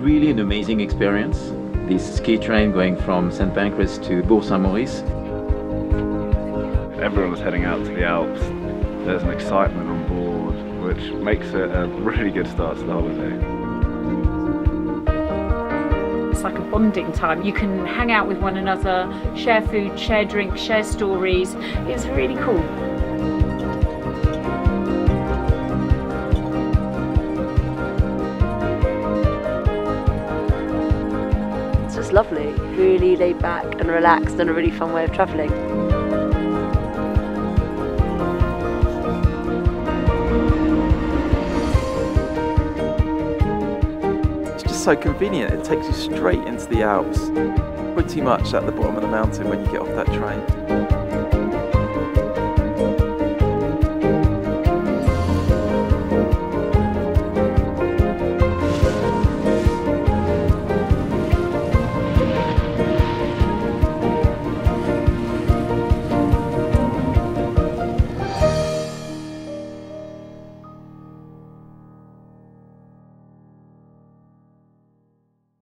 really an amazing experience. This ski train going from St. Pancras to Bourg-Saint-Maurice. Everyone was heading out to the Alps. There's an excitement on board, which makes it a really good start to the holiday. It's like a bonding time. You can hang out with one another, share food, share drinks, share stories. It's really cool. Just lovely, really laid back and relaxed and a really fun way of travelling. It's just so convenient, it takes you straight into the Alps. Pretty much at the bottom of the mountain when you get off that train.